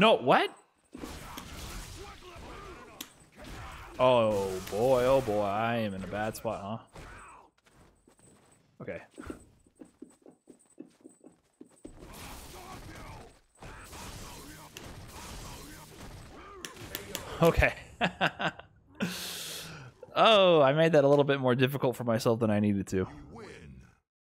No, what? Oh boy, oh boy, I am in a bad spot, huh? Okay. Okay. oh, I made that a little bit more difficult for myself than I needed to.